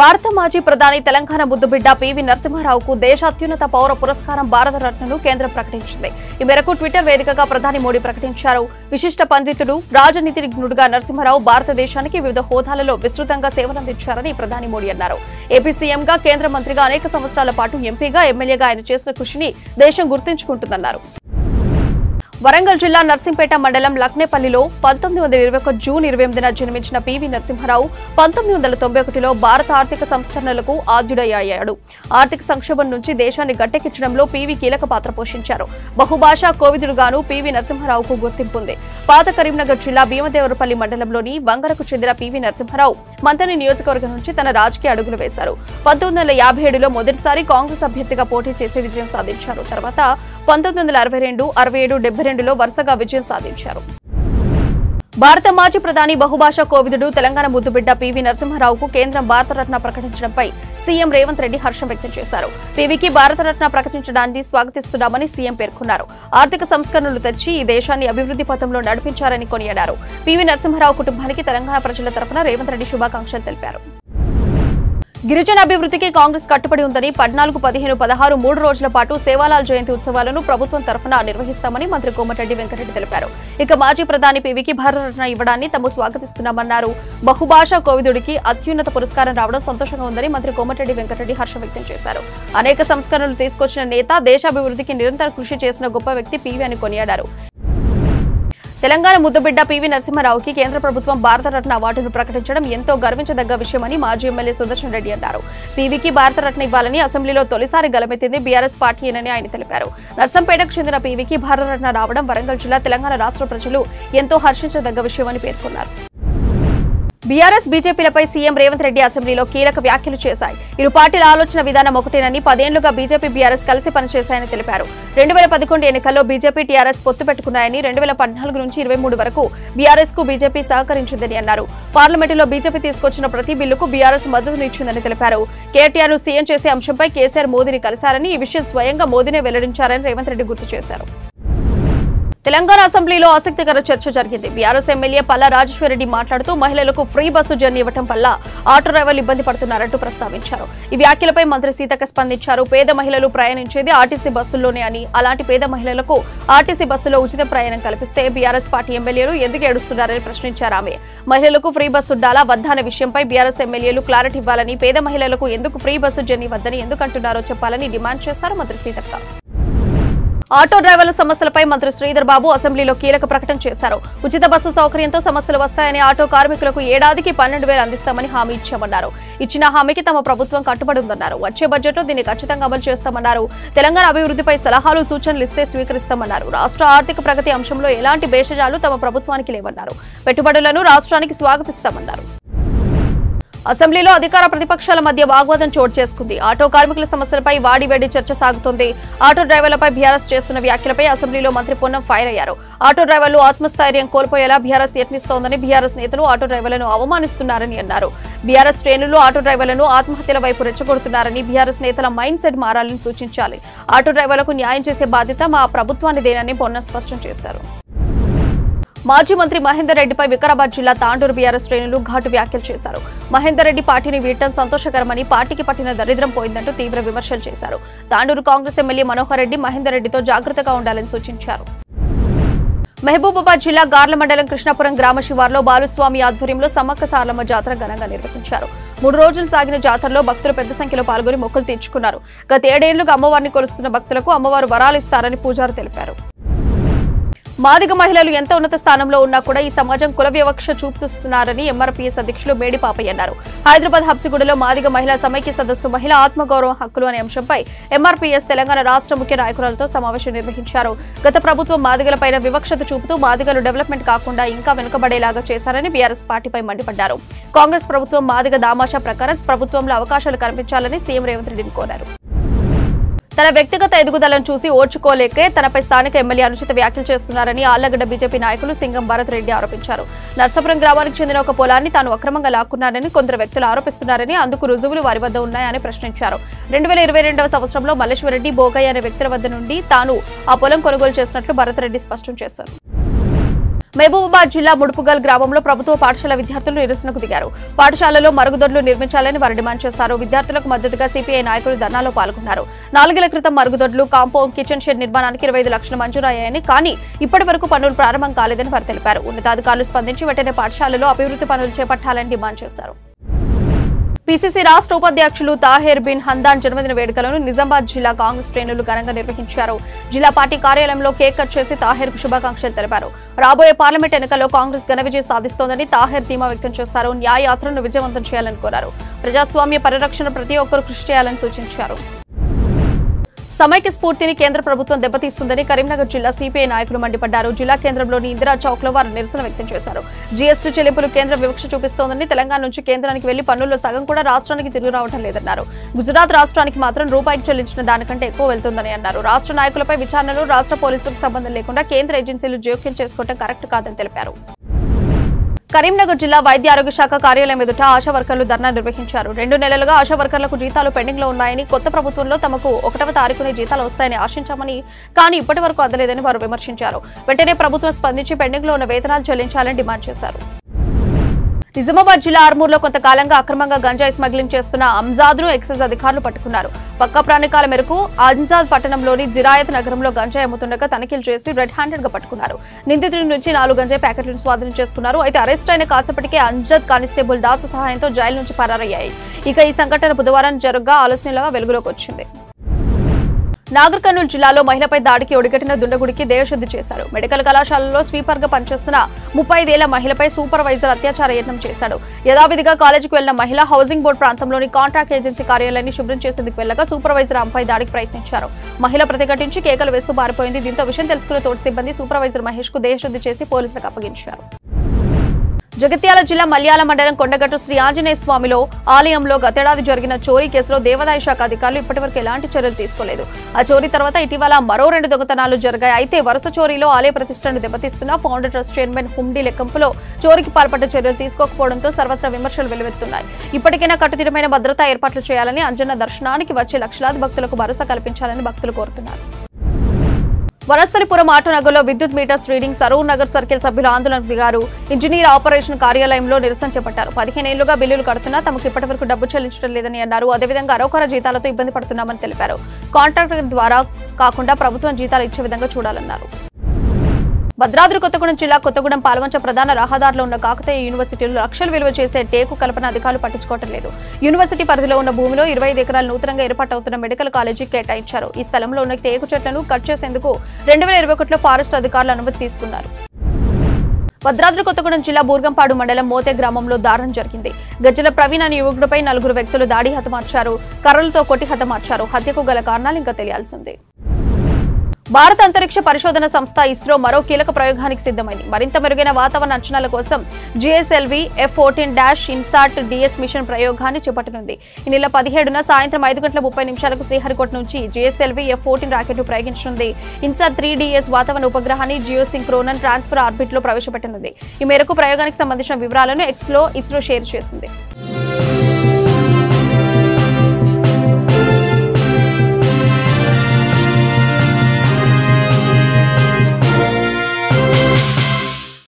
భారత మాజీ ప్రధాని తెలంగాణ ముద్దుబిడ్డ పివి నరసింహారావుకు దేశ అత్యున్నత పౌర పురస్కారం భారత రత్నను కేంద్రం ప్రకటించింది. ఈ మేరకు ట్విట్టర్ వేదికగా ప్రధాని మోడీ ప్రకటించారు. విశిష్ట పండితుడు రాజనీతిజ్ఞుడుగా నరసింహారావు భారతదేశానికి వివిధ హోదాలలో విస్తృతంగా సేవలందించారని ప్రధాని మోడీ అన్నారు. ఏపీ సీఎంగా కేంద్ర మంత్రిగా అనేక సంవత్సరాల పాటు ఎంపీగా ఎమ్మెల్యేగా ఆయన చేసిన కృషిని దేశం గుర్తుంచుకుంటుందన్నారు. వరంగల్ జిల్లా నర్సింపేట మండలం లక్నేపల్లిలో పంతొమ్మిది వందల ఇరవై ఒక జూన్ ఇరవై ఎనిమిదిన జన్మించిన పివి నరసింహారావు పంతొమ్మిది వందల తొంభై ఒకటిలో భారత ఆర్థిక సంస్కరణలకు ఆద్యుడయ్యాడు ఆర్థిక సంక్షోభం నుంచి దేశాన్ని గట్టెక్కించడంలో పివి కీలక పాత్ర పోషించారు. బహుభాషా కోవిదుడుగాను పివి నరసింహారావుకు గుర్తింపు ఉంది. పాత కరీంనగర్ జిల్లా భీమదేవరపల్లి మండలంలోని వంగరకు చెందిన పివి నరసింహారావు మంతని నియోజకవర్గం నుంచి తన రాజకీయ అడుగులు వేశారు. పంతొమ్మిది వందల యాభై ఏడులో మొదటిసారి కాంగ్రెస్ అభ్యర్థిగా పోటీ చేసి విజయం సాధించారు. తర్వాత పంతొమ్మిది వందల అరవై రెండు అరవై ఏడు డెబ్బై రెండులో వరుసగా విజయం సాధించారు. భారత మాజీ ప్రధాని బహుభాషా కోవిదుడు తెలంగాణ ముద్దుబిడ్డ పివి నరసింహారావుకు కేంద్రం భారతరత్న ప్రకటించడంపై సీఎం రేవంత్ రెడ్డి హర్షం వ్యక్తం చేశారు. పివికి భారతరత్న ప్రకటించడాన్ని స్వాగతిస్తున్నామని సీఎం పేర్కొన్నారు. ఆర్థిక సంస్కరణలు తెచ్చి ఈ దేశాన్ని అభివృద్ధి పథంలో నడిపించారని కొనియాడారు. పివి నరసింహారావు కుటుంబానికి తెలంగాణ ప్రజల తరఫున రేవంత్ రెడ్డి శుభాకాంక్షలు తెలిపారు. గిరిజన అభివృద్ధికి కాంగ్రెస్ కట్టుబడి ఉందని పద్నాలుగు పదిహేను పదహారు మూడు రోజుల పాటు సేవాలాల్ జయంతి ఉత్సవాలను ప్రభుత్వం తరఫున నిర్వహిస్తామని మంత్రి కోమటిరెడ్డి వెంకటరెడ్డి తెలిపారు. ఇక మాజీ ప్రధాని పివికి భారతరత్న ఇవ్వడాన్ని తాము స్వాగతిస్తున్నామన్నారు. బహుభాషా కోవిదుడికి అత్యున్నత పురస్కారం రావడం సంతోషంగా ఉందని మంత్రి కోమటిరెడ్డి వెంకటరెడ్డి హర్షం వ్యక్తం చేశారు. అనేక సంస్కరణలు తీసుకొచ్చిన నేత దేశాభివృద్ధికి నిరంతర కృషి చేసిన గొప్ప వ్యక్తి పివి అని కొనియాడారు. తెలంగాణ ముద్దబిడ్డ పివి నరసింహారావుకి కేంద్ర ప్రభుత్వం భారతరత్న అవార్డును ప్రకటించడం ఎంతో గర్వించదగ్గ విషయమని మాజీ ఎమ్మెల్యే సుదర్శన్ రెడ్డి అన్నారు. పీవీకి భారతరత్న ఇవ్వాలని అసెంబ్లీలో తొలిసారి గలమెత్తింది బీఆర్ఎస్ పార్టీనని ఆయన తెలిపారు. నర్సంపేటకు చెందిన పీవీకి భారతరత్న రావడం వరంగల్ జిల్లా తెలంగాణ రాష్ట్ర ప్రజలు ఎంతో హర్షించదగ్గ విషయమని పేర్కొన్నారు. బీఆర్ఎస్ బీజేపీలపై సీఎం రేవంత్ రెడ్డి అసెంబ్లీలో కీలక వ్యాఖ్యలు చేశాయి. ఇరు పార్టీల ఆలోచన విధానం ఒకటేనని పదేళ్ళుగా బీజేపీ బీఆర్ఎస్ కలిసి పనిచేశాయని తెలిపారు. రెండు వేల పదకొండు ఎన్నికల్లో బీజేపీ టీఆర్ఎస్ పొత్తు పెట్టుకున్నాయని రెండు వేల పద్నాలుగు నుంచి ఇరవై మూడు వరకు బీఆర్ఎస్కు బీజేపీ సహకరించిందని అన్నారు. పార్లమెంటులో బీజేపీ తీసుకొచ్చిన ప్రతి బిల్లుకు బీఆర్ఎస్ మద్దతునిచ్చిందని తెలిపారు. కేటీఆర్ను సీఎం చేసే అంశంపై కేసీఆర్ మోదీని కలిశారని ఈ విషయం స్వయంగా మోదీనే వెల్లడించారని రేవంత్ రెడ్డి గుర్తు చేశారు. తెలంగాణ అసెంబ్లీలో ఆసక్తికర చర్చ జరిగింది. బీఆర్ఎస్ ఎమ్మెల్యే పల్లా రాజేశ్వరరెడ్డి మాట్లాడుతూ మహిళలకు ఫ్రీ బస్సు జర్నీ ఇవ్వటం వల్ల ఆటో డ్రైవర్లు ఇబ్బంది పడుతున్నారంటూ ప్రస్తావించారు. ఈ వ్యాఖ్యలపై మంత్రి సీతక్క స్పందించారు. పేద మహిళలు ప్రయాణించేది ఆర్టీసీ బస్సుల్లోనే అని. అలాంటి పేద మహిళలకు ఆర్టీసీ బస్సులో ఉచిత ప్రయాణం కల్పిస్తే బీఆర్ఎస్ పార్టీ ఎమ్మెల్యేలు ఎందుకు ఏడుస్తున్నారని ప్రశ్నించారు ఆమె. మహిళలకు ఫ్రీ బస్సు ఉండాలా? వద్దా అనే విషయంపై బీఆర్ఎస్ ఎమ్మెల్యేలు క్లారిటీ ఇవ్వాలని పేద మహిళలకు ఎందుకు ఫ్రీ బస్సు జర్నీ వద్దని ఎందుకు అంటున్నారో చెప్పాలని డిమాండ్ చేశారు మంత్రి సీతక్క. ఆటో డ్రైవర్ల సమస్యలపై మంత్రి శ్రీధర్ బాబు అసెంబ్లీలో కీలక ప్రకటన చేశారు. ఉచిత బస్సు సౌకర్యంతో సమస్యలు వస్తాయని ఆటో కార్మికులకు ఏడాదికి పన్నెండు వేలు అందిస్తామని హామీ ఇచ్చామన్నారు. ఇచ్చిన హామీకి తమ ప్రభుత్వం కట్టుబడి ఉందన్నారు. వచ్చే బడ్జెట్లో దీన్ని ఖచ్చితంగా అమలు చేస్తామన్నారు. తెలంగాణ అభివృద్ధిపై సలహాలు సూచనలు ఇస్తే స్వీకరిస్తామన్నారు. రాష్ట్ర ఆర్థిక ప్రగతి అంశంలో ఎలాంటి భేషజాలు తమ ప్రభుత్వానికి లేవన్నారు. పెట్టుబడులను రాష్ట్రానికి స్వాగతిస్తామన్నారు. అసెంబ్లీలో అధికార ప్రతిపక్షాల మధ్య వాగ్వాదం చోటు చేసుకుంది. ఆటో కార్మికుల సమస్యలపై వాడివేడి చర్చ సాగుతోంది. ఆటో డ్రైవర్లపై బీఆర్ఎస్ చేస్తున్న వ్యాఖ్యలపై అసెంబ్లీలో మంత్రి పొన్నం ఫైర్ అయ్యారు. ఆటో డ్రైవర్లు ఆత్మస్థైర్యం కోల్పోయేలా బీఆర్ఎస్ యత్నిస్తోందని బీఆర్ఎస్ నేతలు ఆటో డ్రైవర్లను అవమానిస్తున్నారని అన్నారు. బీఆర్ఎస్ శ్రేణులు ఆటో డ్రైవర్లను ఆత్మహత్యల వైపు రెచ్చగొడుతున్నారని బీఆర్ఎస్ నేతల మైండ్ సెట్ మారాలని సూచించాలి. ఆటో డ్రైవర్లకు న్యాయం చేసే బాధ్యత మా ప్రభుత్వానిదేనని పొన్నం స్పష్టం చేశారు. మాజీ మంత్రి మహేందర్ రెడ్డిపై వికారాబాద్ జిల్లా తాండూరు బీఆర్ఎస్ శ్రేణులు ఘాటు వ్యాఖ్యలు చేశారు. మహేందర్ రెడ్డి పార్టీని వీడటం సంతోషకరమని పార్టీకి పట్టిన దరిద్రం పోయిందంటూ తీవ్ర విమర్శలు చేశారు. తాండూరు కాంగ్రెస్ ఎమ్మెల్యే మనోహర్ రెడ్డి మహేందర్ రెడ్డితో జాగ్రత్తగా ఉండాలని సూచించారు. మహబూబాబాద్ జిల్లా గార్ల మండలం కృష్ణాపురం గ్రామ శివార్లో బాలుస్వామి ఆధ్వర్యంలో సమ్మక్క సారలమ్మ జాతర ఘనంగా నిర్వహించారు. మూడు రోజులు సాగిన జాతరలో భక్తులు పెద్ద సంఖ్యలో పాల్గొని మొక్కులు తీర్చుకున్నారు. గత ఏడేళ్ళుగా అమ్మవారిని కొలుస్తున్న భక్తులకు అమ్మవారు వరాలు ఇస్తారని పూజారు తెలిపారు. మాదిగ మహిళలు ఎంత ఉన్నత స్థానంలో ఉన్నా కూడా ఈ సమాజం కుల వివక్ష చూపుతున్నారని ఎంఆర్పీఎస్ అధ్యక్షులు మేడి పాపయ్య అన్నారు. హైదరాబాద్ హబ్సిగూడలో మాదిగ మహిళా సమైక్య సదస్సు మహిళా ఆత్మగౌరవ హక్కులు అనే అంశంపై ఎంఆర్పీఎస్ తెలంగాణ రాష్ట్ర ముఖ్య నాయకురాలతో సమావేశం నిర్వహించారు. గత ప్రభుత్వం మాదిగలపైన వివక్షత చూపుతూ మాదిగలు డెవలప్మెంట్ కాకుండా ఇంకా వెనుకబడేలాగా చేశారని బీఆర్ఎస్ పార్టీపై మండిపడ్డారు. కాంగ్రెస్ ప్రభుత్వం మాదిగ దామాషా ప్రకారం ప్రభుత్వంలో అవకాశాలు కల్పించాలని సీఎం రేవంత్ రెడ్డిని కోరారు. తన వ్యక్తిగత ఎదుగుదలను చూసి ఓర్చుకోలేకే తనపై స్థానిక ఎమ్మెల్యే అనుచిత వ్యాఖ్యలు చేస్తున్నారని ఆళ్ళగడ్డ బీజేపీ నాయకులు సింగం భరత్ రెడ్డి ఆరోపించారు. నర్సాపురం గ్రామానికి చెందిన ఒక పొలాన్ని తాను అక్రమంగా లాక్కున్నారని కొందరు వ్యక్తులు ఆరోపిస్తున్నారని అందుకు రుజువులు వారి వద్ద ఉన్నాయని ప్రశ్నించారు. రెండు వేల ఇరవై రెండవ సంవత్సరంలో మల్లేశ్వరరెడ్డి బోగయ్య అనే వ్యక్తుల వద్ద నుండి తాను ఆ పొలం కొనుగోలు చేసినట్లు భరత్ రెడ్డి స్పష్టం చేశారు. మహబూబాబాద్ జిల్లా ముడుపుగల్ గ్రామంలో ప్రభుత్వ పాఠశాల విద్యార్థులు నిరసనకు దిగారు. పాఠశాలలో మరుగుదొడ్లు నిర్మించాలని వారు డిమాండ్ చేశారు. విద్యార్థులకు మద్దతుగా సిపిఐ నాయకులు ధర్నాలో పాల్గొన్నారు. నాలుగేళ్ళ క్రితం మరుగుదొడ్లు కాంపౌండ్ కిచెన్ షెడ్ నిర్మాణానికి ఇరవై ఐదు లక్షలు మంజూరయ్యాయని కానీ ఇప్పటి వరకు పనులు ప్రారంభం కాలేదని వారు తెలిపారు. ఉన్నతాధికారులు స్పందించి వెంటనే పాఠశాలలో అభివృద్ధి పనులు చేపట్టాలని డిమాండ్ చేశారు. పిసిసి రాష్ట్ర ఉపాధ్యక్షులు తాహేర్ బిన్ హందాన్ జన్మదిన వేడుకలను నిజామాబాద్ జిల్లా కాంగ్రెస్ శ్రేణులు ఘనంగా నిర్వహించారు. జిల్లా పార్టీ కార్యాలయంలో కేక్ కట్ చేసి తాహేర్కు శుభాకాంక్షలు తెలిపారు. రాబోయే పార్లమెంట్ ఎన్నికల్లో కాంగ్రెస్ ఘన విజయం సాధిస్తోందని తాహేర్ ధీమా వ్యక్తం చేశారు. న్యాయ యాత్రను విజయవంతం చేయాలని కోరారు. ప్రజాస్వామ్య పరిరక్షణ ప్రతి ఒక్కరూ కృషి చేయాలని సూచించారు. సమైక్య స్ఫూర్తిని కేంద్ర ప్రభుత్వం దెబ్బతీస్తుందని కరీంనగర్ జిల్లా సిపిఐ నాయకులు మండిపడ్డారు. జిల్లా కేంద్రంలోని ఇందిరా చౌక్లో వారు నిరసన వ్యక్తం చేశారు. జీఎస్టీ చెల్లింపులు కేంద్ర వివక్ష చూపిస్తోందని తెలంగాణ నుంచి కేంద్రానికి వెళ్ళి పన్నుల్లో సగం కూడా రాష్ట్రానికి తిరిగి రావడం లేదన్నారు. గుజరాత్ రాష్ట్రానికి మాత్రం రూపాయికి చెల్లించిన దానికంటే ఎక్కువ వెళ్తుందని అన్నారు. రాష్ట్ర నాయకులపై విచారణలు రాష్ట్ర పోలీసులకు సంబంధం లేకుండా కేంద్ర ఏజెన్సీలు జోక్యం చేసుకోవడం కరెక్ట్ కాదని తెలిపారు. కరీంనగర్ జిల్లా వైద్య ఆరోగ్య శాఖ కార్యాలయం ఎదుట ఆశా వర్కర్లు ధర్నా నిర్వహించారు. రెండు నెలలుగా ఆశా వర్కర్లకు జీతాలు పెండింగ్లో ఉన్నాయని కొత్త ప్రభుత్వంలో తమకు ఒకటవ తారీఖునే జీతాలు వస్తాయని ఆశించామని కానీ ఇప్పటి వరకు అందలేదని వారు విమర్శించారు. వెంటనే ప్రభుత్వం స్పందించి పెండింగ్లో ఉన్న వేతనాలు చెల్లించాలని డిమాండ్ చేశారు. నిజామాబాద్ జిల్లా ఆర్మూర్లో కొంతకాలంగా అక్రమంగా గంజాయి స్మగ్లింగ్ చేస్తున్న అంజాద్ను ఎక్సైజ్ అధికారులు పట్టుకున్నారు. పక్క ప్రాణికాల మేరకు అంజాద్ పట్టణంలోని జిరాయత్ నగరంలో గంజాయి అమ్ముతుండగా తనిఖీలు చేసి రెడ్ హ్యాండెడ్గా పట్టుకున్నారు. నిందితుడి నుంచి నాలుగు గంజాయి ప్యాకెట్లను స్వాధీనం చేసుకున్నారు. అయితే అరెస్ట్ అయిన కాసేపటికే అంజాద్ కానిస్టేబుల్ దాసు సహాయంతో జైలు నుంచి పరారయ్యాయి. ఇక ఈ సంఘటన బుధవారం జరుగ్గా ఆలస్యంగా వెలుగులోకి వచ్చింది. నాగర్ కర్నూలు జిల్లాలో మహిళపై దాడికి ఒడిగట్టిన దుండగుడికి దేహశుద్ధి చేశారు. మెడికల్ కళాశాలలో స్వీపర్గా పనిచేస్తున్న ముప్పై ఐదేళ్ళ మహిళపై సూపర్వైజర్ అత్యాచార యత్నం చేశాడు. యథావిధిగా కాలేజీకి వెళ్ళిన మహిళ హౌసింగ్ బోర్డు ప్రాంతంలోని కాంట్రాక్ట్ ఏజెన్సీ కార్యాలయాన్ని శుభ్రం చేసేందుకు వెళ్ళగా సూపర్వైజర్ ఆమెపై దాడికి ప్రయత్నించారు. మహిళ ప్రతిఘటించి కేకలు వేస్తూ పారిపోయింది. దీంతో విషయం తెలుసుకున్న తోటి సిబ్బంది సూపర్వైజర్ మహేష్కు దేహశుద్ధి చేసి పోలీసులకు అప్పగించారు. జగిత్యాల జిల్లా మల్యాల మండలం కొండగట్టు శ్రీ ఆంజనేయ స్వామిలో ఆలయంలో గతేడాది జరిగిన చోరీ కేసులో దేవాదాయ శాఖ అధికారులు ఇప్పటివరకు ఎలాంటి చర్యలు తీసుకోలేదు. ఆ చోరీ తర్వాత ఇటీవల మరో రెండు దొంగతనాలు జరిగాయి. అయితే వరుస చోరీలో ఆలయ ప్రతిష్టను దెబ్బతీస్తున్న ఫౌండర్ ట్రస్ట్ చైర్మన్ హుండీ లెక్కంపులో చోరీకి పాల్పడ్డ చర్యలు తీసుకోకపోవడంతో సర్వత్రా విమర్శలు వెలువెత్తున్నాయి. ఇప్పటికైనా కట్టుదిట్టమైన భద్రతా ఏర్పాట్లు చేయాలని అంజన్న దర్శనానికి వచ్చే లక్షలాది భక్తులకు భరోసా కల్పించాలని భక్తులు కోరుతున్నారు. వనస్థలిపురం ఆటనగర్లో విద్యుత్ meters reading Saroor Nagar circle సభ్యులు ఆందోళన దిగారు ఇంజనీర్ ఆపరేషన్ కార్యాలయంలో నిరసన చేపట్టారు. పదిహేనేళ్ళుగా బిల్లులు కడుతున్నా తమకు ఇప్పటివరకు డబ్బు చెల్లించడం లేదని అన్నారు. అదేవిధంగా అరోకర జీతాలతో ఇబ్బంది పడుతున్నామని తెలిపారు. కాంట్రాక్టర్ ద్వారా కాకుండా ప్రభుత్వం జీతాలు ఇచ్చే విధంగా చూడాలన్నారు. భద్రాద్రి కొత్తగూడెం జిల్లా కొత్తగూడెం పాల్వంచ ప్రధాన రహదారిలో ఉన్న కాకతీయ యూనివర్సిటీలో లక్షలు విలువ చేసే టేకు కల్పన అధికారులు పట్టించుకోవటం లేదు. యూనివర్సిటీ పరిధిలో ఉన్న భూమిలో ఇరవై ఎకరాలు నూతనంగా ఏర్పాటవుతున్న మెడికల్ కాలేజీ కేటాయించారు. ఈ స్థలంలో ఉన్న టేకు చెట్లను కట్ చేసేందుకు రెండు వేల ఇరవై ఒకటిలో ఫారెస్ట్ అధికారులు అనుమతి తీసుకున్నారు. భద్రాద్రి కొత్తగూడెం జిల్లా బూర్గంపాడు మండలం మోతే గ్రామంలో దారుణం జరిగింది. గజ్జల ప్రవీణ్ అనే యువకుడిపై నలుగురు వ్యక్తులు దాడి హతమార్చారు. కర్రలతో కొట్టి హతమార్చారు. హత్యకు గల కారణాలు ఇంకా తెలియాల్సిందే భారత అంతరిక్ష పరిశోధన సంస్థ ఇస్రో మరో కీలక ప్రయోగానికి సిద్ధమైంది. మరింత మెరుగైన వాతావరణ అంచనాల కోసం GSLV F fourteen dash INSAT DS mission ప్రయోగాన్ని చేపట్టనుంది. ఈ నెల పదిహేడున సాయంత్రం ఐదు గంటల ముప్పై నిమిషాలకు శ్రీహరికోట నుంచి జిఎస్ఎల్వి ఎఫ్ ఫోర్టీన్ రాకెట్ను ప్రయోగించనుంది ఇన్సాట్ త్రీ డిఎస్ వాతావరణ ఉపగ్రహాన్ని జియోసింక్రోనన్ ట్రాన్స్ఫర్ ఆర్బిట్లో ప్రవేశపెట్టనుంది. ఈ మేరకు ప్రయోగానికి సంబంధించిన వివరాలను ఎక్స్లో ఇస్రో షేర్ చేసింది.